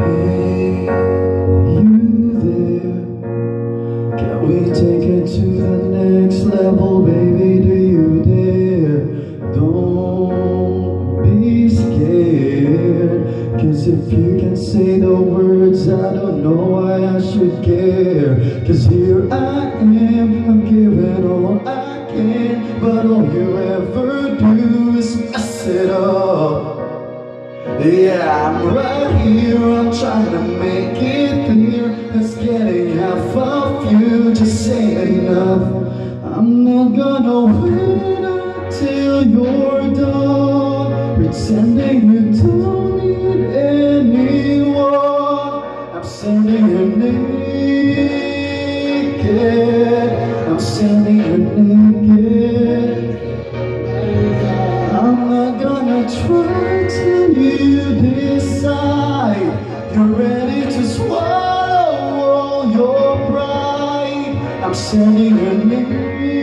Hey, you there Can we take it to the next level, baby? Do you dare? Don't be scared Cause if you can say the words, I don't know why I should care Cause here I am, I'm giving all I can But all you ever do is mess it up yeah, I'm right here just say enough. I'm not gonna wait until you're done Pretending you don't need anyone. I'm sending you naked. I'm sending you naked. I'm not gonna try till you decide. You're ready I'm sending a name.